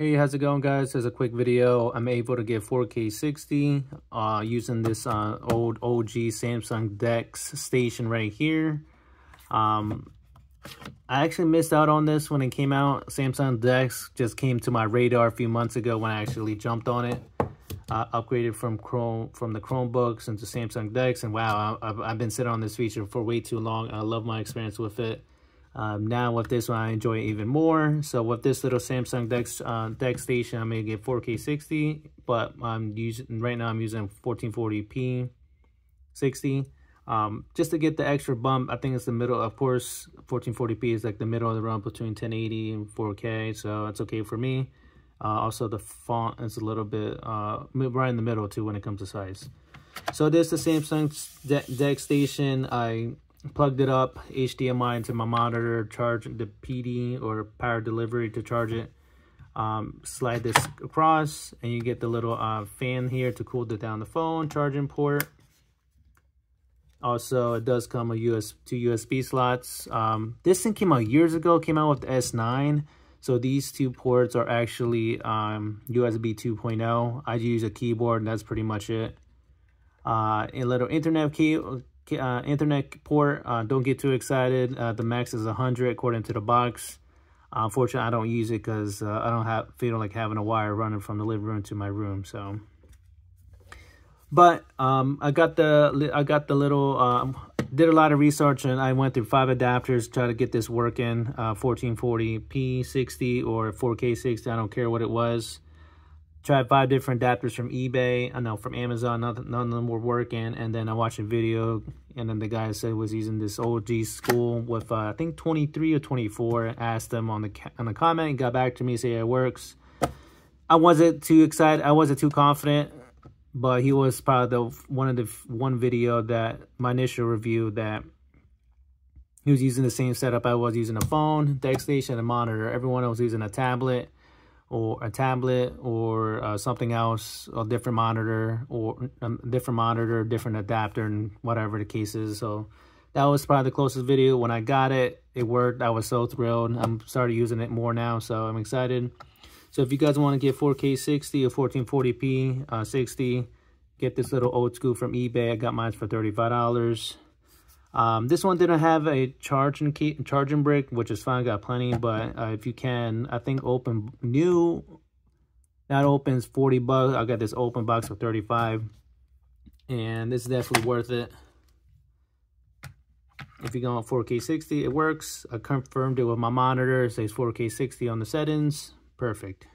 Hey, how's it going guys? As a quick video, I'm able to get 4K 60 uh, using this uh, old OG Samsung DeX station right here. Um, I actually missed out on this when it came out. Samsung DeX just came to my radar a few months ago when I actually jumped on it. Uh, upgraded from Chrome from the Chromebooks into Samsung DeX, and wow, I, I've been sitting on this feature for way too long. I love my experience with it. Um, now with this one, I enjoy it even more. So with this little Samsung DeX, uh, station, I'm to get 4K 60, but I'm using, right now I'm using 1440p 60. Um, just to get the extra bump, I think it's the middle, of course, 1440p is like the middle of the run between 1080 and 4K, so it's okay for me. Uh, also, the font is a little bit uh, right in the middle too when it comes to size. So this is the Samsung De DeX station. I plugged it up HDMI into my monitor, charge the PD or power delivery to charge it. Um, slide this across and you get the little uh, fan here to cool the down the phone, charging port. Also, it does come with US, two USB slots. Um, this thing came out years ago, came out with the S9. So these two ports are actually um, USB 2.0. I use a keyboard and that's pretty much it. Uh, a little internet key, uh, internet port. Uh, don't get too excited. Uh, the max is 100 according to the box. unfortunately, I don't use it because uh, I don't have feel like having a wire running from the living room to my room. So, but um, I got the I got the little um, did a lot of research and I went through five adapters try to get this working. 1440p uh, 60 or 4K 60. I don't care what it was tried five different adapters from eBay. I know from Amazon, none, of them were working. And then I watched a video, and then the guy said was using this OG school with uh, I think 23 or 24. Asked them on the on the comment, got back to me, say it works. I wasn't too excited. I wasn't too confident, but he was probably the one of the one video that my initial review that he was using the same setup I was using a phone, DeX station, a monitor. Everyone else was using a tablet or a tablet or uh, something else, a different monitor or a um, different monitor, different adapter and whatever the case is. So that was probably the closest video. When I got it, it worked. I was so thrilled. I'm started using it more now, so I'm excited. So if you guys want to get 4K 60 or 1440p uh, 60, get this little old school from eBay. I got mine for $35. Um, this one didn't have a charging key, charging brick, which is fine. Got plenty, but uh, if you can, I think open new. That opens 40 bucks. I got this open box for 35, and this is definitely worth it. If you go on 4K 60, it works. I confirmed it with my monitor. It says 4K 60 on the settings. Perfect.